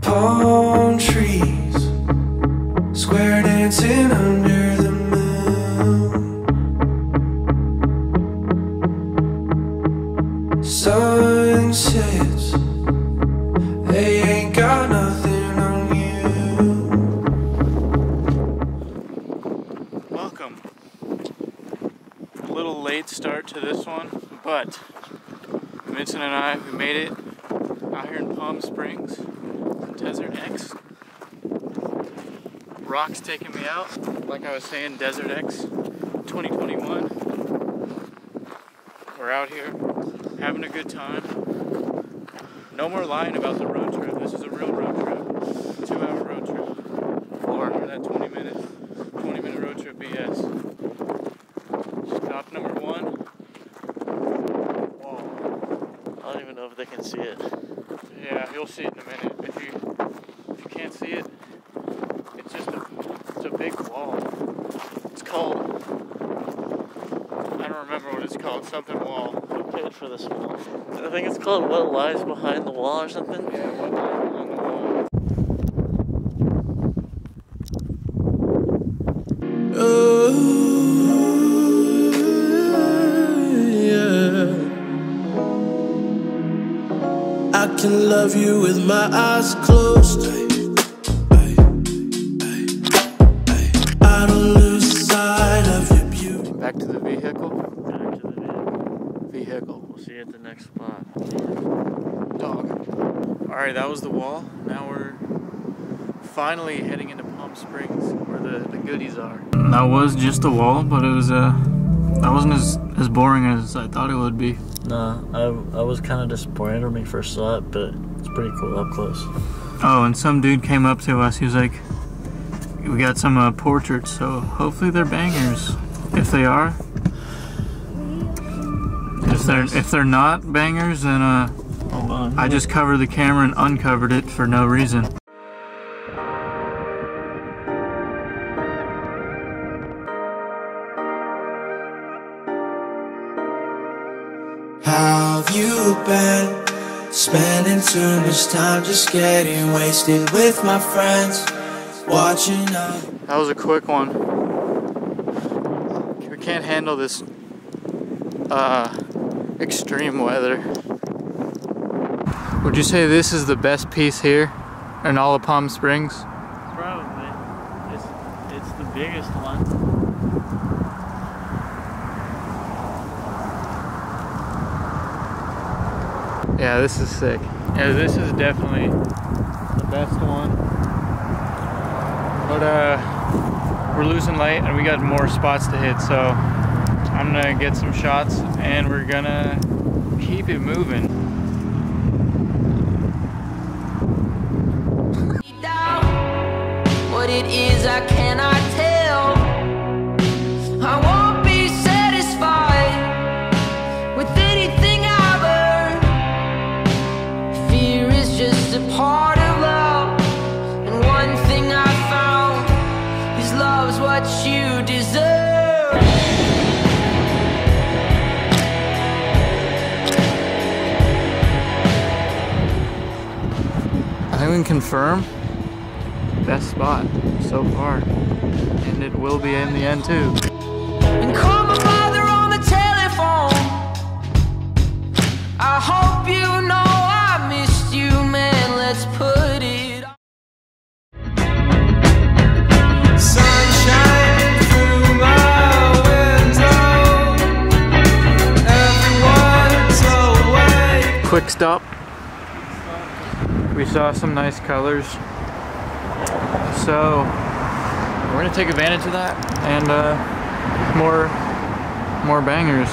Palm trees, square dancing under the moon. Sunsets, they ain't got nothing on you. Welcome. A little late start to this one, but Vincent and I, we made it out here in Palm Springs, Desert X. Rock's taking me out. Like I was saying, Desert X 2021. We're out here having a good time. No more lying about the road trip. This is a real road trip. Two hour road trip. Or that 20 minute, 20 minute road trip BS. Stop number one. Whoa. I don't even know if they can see it. Yeah, you'll see it in a minute. If you if you can't see it, it's just a it's a big wall. It's called I don't remember what it's called. Something wall. Who paid for this wall? I think it's called What Lies Behind the Wall or something. Yeah, what on the wall? Can love you with my eyes closed. I don't lose sight of your beauty. Back to the vehicle. Back to the vehicle. Vehicle. We'll see you at the next spot. Dog. All right, that was the wall. Now we're finally heading into Palm Springs, where the, the goodies are. That was just a wall, but it was uh, that wasn't as as boring as I thought it would be. No, I, I was kind of disappointed when we first saw it, but it's pretty cool up close. Oh, and some dude came up to us. He was like, "We got some uh, portraits, so hopefully they're bangers. If they are, if they're if they're not bangers, then uh, Hold on. I just covered the camera and uncovered it for no reason." How have you been? Spending too much time just getting wasted with my friends. Watching out. That was a quick one. We can't handle this uh, extreme weather. Would you say this is the best piece here in all of Palm Springs? Probably. It's, it's the biggest one. Yeah, this is sick. Yeah, this is definitely the best one. But uh, we're losing light and we got more spots to hit, so I'm gonna get some shots and we're gonna keep it moving. What it is, I cannot tell. Can confirm best spot so far. And it will be in the end too. And call my father on the telephone. I hope you know I missed you, man. Let's put it on. Sunshine through my window. Everyone's awake. Quick stop. We saw some nice colors. So we're gonna take advantage of that and uh, more more bangers.